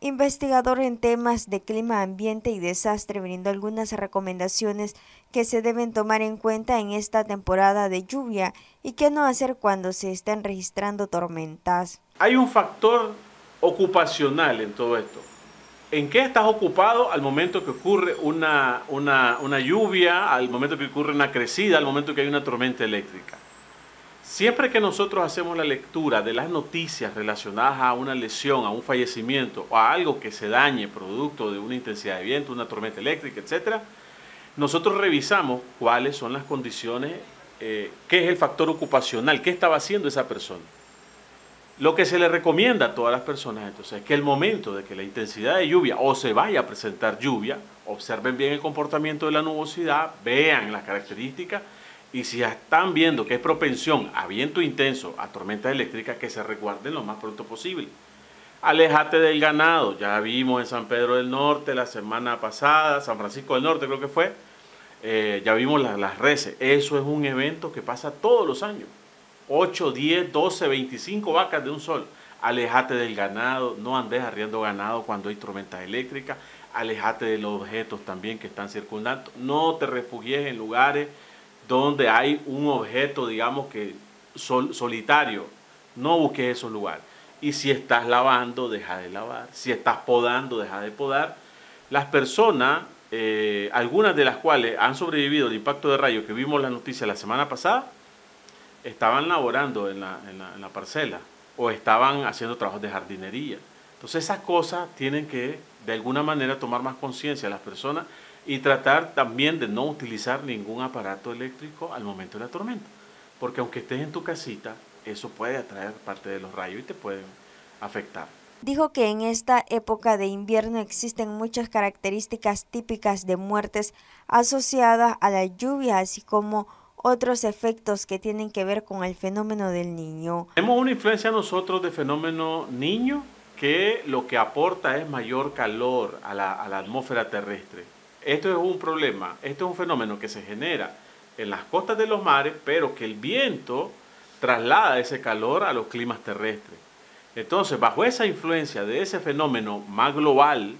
Investigador en temas de clima, ambiente y desastre brindó algunas recomendaciones que se deben tomar en cuenta en esta temporada de lluvia y qué no hacer cuando se estén registrando tormentas. Hay un factor ocupacional en todo esto. ¿En qué estás ocupado al momento que ocurre una, una, una lluvia, al momento que ocurre una crecida, al momento que hay una tormenta eléctrica? Siempre que nosotros hacemos la lectura de las noticias relacionadas a una lesión, a un fallecimiento o a algo que se dañe producto de una intensidad de viento, una tormenta eléctrica, etc., nosotros revisamos cuáles son las condiciones, eh, qué es el factor ocupacional, qué estaba haciendo esa persona. Lo que se le recomienda a todas las personas entonces es que el momento de que la intensidad de lluvia o se vaya a presentar lluvia, observen bien el comportamiento de la nubosidad, vean las características y si están viendo que es propensión a viento intenso, a tormenta eléctrica, que se resguarden lo más pronto posible. Alejate del ganado, ya vimos en San Pedro del Norte la semana pasada, San Francisco del Norte creo que fue, eh, ya vimos las reses, eso es un evento que pasa todos los años. 8, 10, 12, 25 vacas de un sol. Alejate del ganado, no andes arriendo ganado cuando hay tormenta eléctrica, alejate de los objetos también que están circundando, no te refugies en lugares donde hay un objeto, digamos que solitario, no busques esos lugares. Y si estás lavando, deja de lavar. Si estás podando, deja de podar. Las personas, eh, algunas de las cuales han sobrevivido al impacto de rayos que vimos la noticia la semana pasada, estaban laborando en la, en la parcela o estaban haciendo trabajos de jardinería. Entonces esas cosas tienen que de alguna manera tomar más conciencia las personas y tratar también de no utilizar ningún aparato eléctrico al momento de la tormenta. Porque aunque estés en tu casita, eso puede atraer parte de los rayos y te pueden afectar. Dijo que en esta época de invierno existen muchas características típicas de muertes asociadas a la lluvia, así como otros efectos que tienen que ver con el fenómeno del niño. Tenemos una influencia nosotros de fenómeno niño que lo que aporta es mayor calor a la, a la atmósfera terrestre. Esto es un problema, esto es un fenómeno que se genera en las costas de los mares, pero que el viento traslada ese calor a los climas terrestres. Entonces, bajo esa influencia de ese fenómeno más global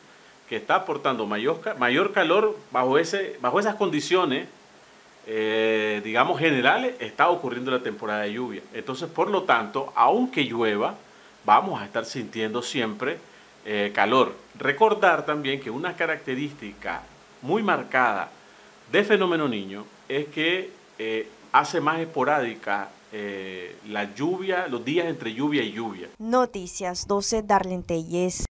que está aportando mayor, calor, bajo esas condiciones, eh, digamos, generales, está ocurriendo la temporada de lluvia. Entonces, por lo tanto, aunque llueva, vamos a estar sintiendo siempre eh, calor. Recordar también que una característica muy marcada de fenómeno niño es que eh, hace más esporádica eh, la lluvia, los días entre lluvia y lluvia. Noticias 12 Darlene Telles.